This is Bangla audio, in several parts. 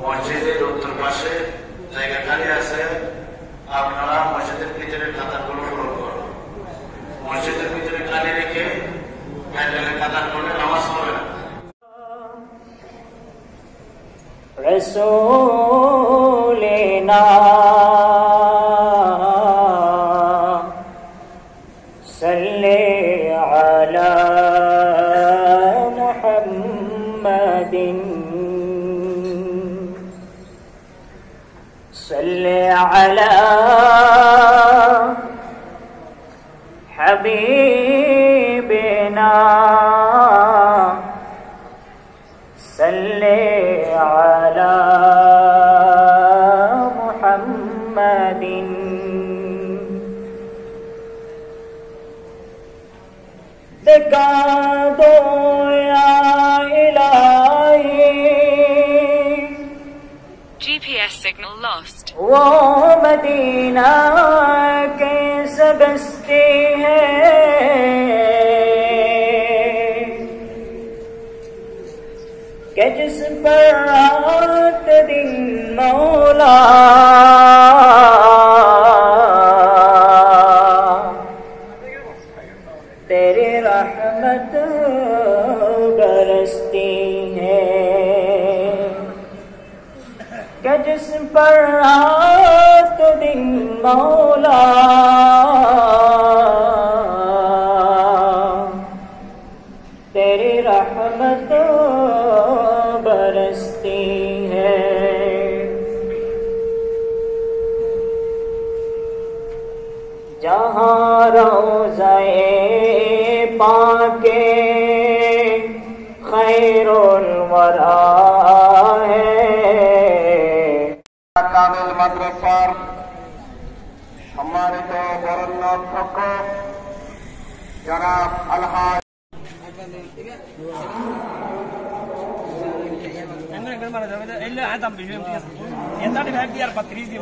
মসজিদের উত্তর পাশে জায়গা খালি আছে আপনারা মসজিদের ভিতরে খাতাগুলো পূরণ করুন মসজিদের ভিতরে খালি রেখে প্যান্ডেলের খাতা করলে নামাজ না صل على حبيبنا. صل على محمد. دکا GPS signal lost. वो मदीना के सबस्ती है के जिस पर रात दिन मौला तेरे रहमत बरसती جس پر رات دن مولا۔ تیری رحمت برستی ہے۔ جہاں روزے پاکے خیر الورا সরকার সম্মানিত বরণ্য অধ্যক্ষ যারা আলহাজ عندنا قال مرة هذا إلا عدم بجنب يطلع بهذه 34 دي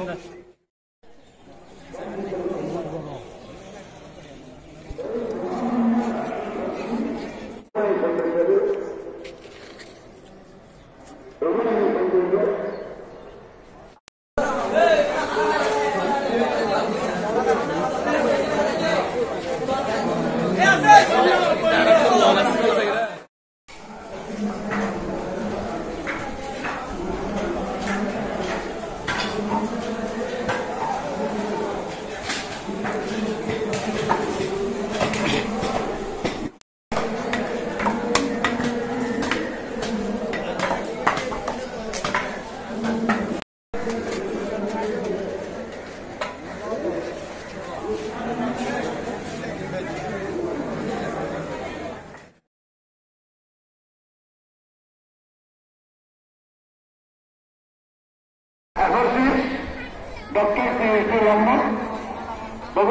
ডক্টর কে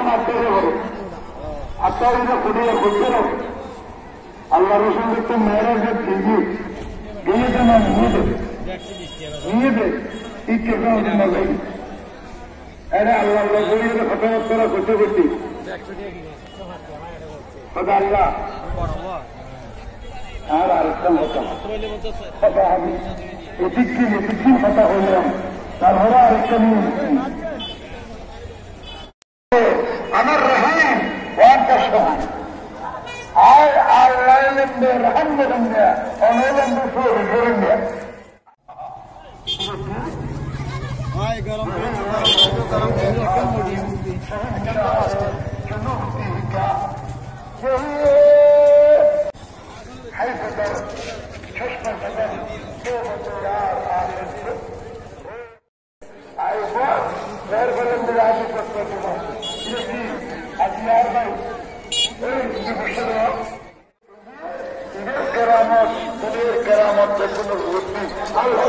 আত্মীয় করো আত্মীয় আল্লাহ রসুন একটু মেয়েরা যে ঠিকই গিয়ে দে না নিয়ে দে নিয়ে দে ইচ্ছে কাউ না যাই আরে আল্লাহ আল্লাহ করিয়ে করতে করতে আর আরেকটা কথা আমি এদিককে এদিককে কথা হইলাম सरहरा कमी अमर रहे वापस आए आल लंबे रहन बनेंगे और लंबे सो जुड़ेंगे आए गरम गरम यही কেরামত কেরামত দেখুন আল্লাহ